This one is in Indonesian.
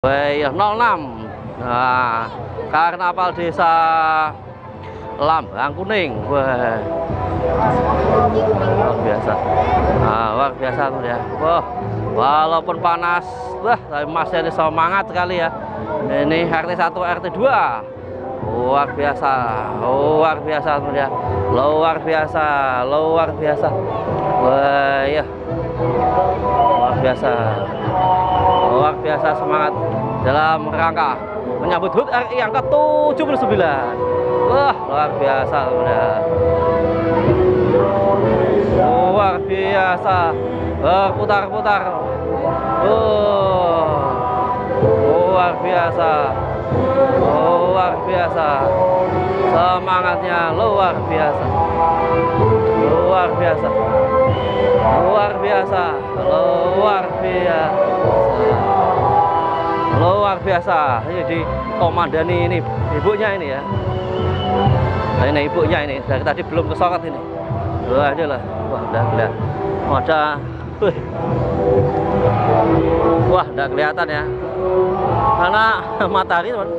Wih, 06 Nah, Karnaval Desa Lambang Kuning. Wah. Luar biasa. Nah, Luar biasa tuh ya. Wah, walaupun panas Wah, tapi masih ada semangat sekali ya. Ini RT 1, RT 2 luar biasa luar biasa tuh ya. Luar biasa luar biasa. Wah ya luar biasa luar biasa semangat dalam rangka menyambut HUT RI yang ke-79 wah luar biasa ya luar biasa. Berputar-putar. Oh. Luar biasa. Luar biasa. Semangatnya luar biasa. Luar biasa. Luar biasa biasa. Ini di komandani ini ibunya ini ya. Nah, ini ibunya ini. Dari tadi belum kesorot ini. Wah ini lah. Wah udah lihat ada wah udah kelihatan ya. Karena matahari teman